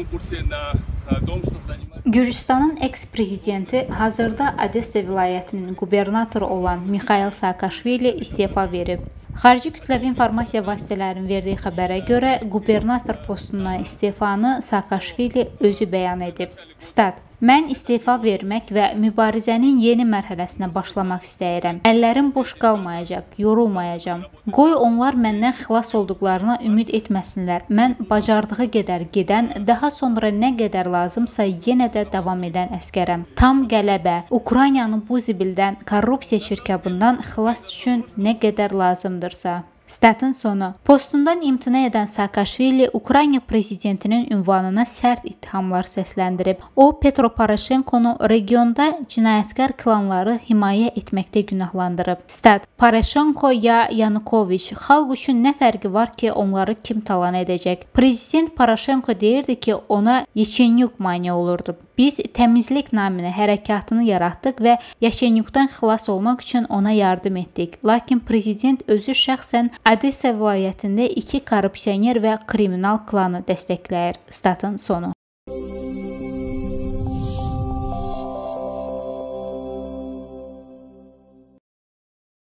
конкурсе на том, что занимает... Gürcüstanın eks-prezidenti hazırda Odessa vilayətinin qubernatoru olan Mixail Saakashvili istefa verib. Xarici kütləvi informasiya vasitələrinin verdiyi xəbərə görə qubernator postundan istefanı Saakashvili özü bəyan edib. Stat Mən istefa vermək və mübarizənin yeni mərhələsinə başlamaq istəyirəm. Əllərim boş qalmayacaq, yorulmayacağam. Qoy onlar məndən xilas olduqlarına ümid etməsinlər. Mən bacardığı qədər gedən, daha sonra nə qədər lazımsa yenə də davam edən əskərəm. Tam qələbə, Ukraynanı bu zibildən, korrupsiya çirkabından xilas üçün nə qədər lazımdırsa. Statın sonu. Postundan imtina edən Saakashvili Ukrayna prezidentinin ünvanına sərt ittihamlar səsləndirib. O Petro Poroshenkonu regionda cinayətkar klanları himayə etməkdə günahlandırıb. Stat: Poroshenko ya Yanukoviç, xalq üçün nə fərqi var ki, onları kim talan edəcək? Prezident Poroshenko deyirdi ki, ona Yechenyuk mane olurdu. Biz təmizlik naminə hərəkatını yaratdıq və Yaşenyukdan xilas olmaq üçün ona yardım etdik. Lakin prezident özü şəxsən Odessa vilayətində iki korrupsioner və kriminal klanı dəstəkləyir. Statın sonu.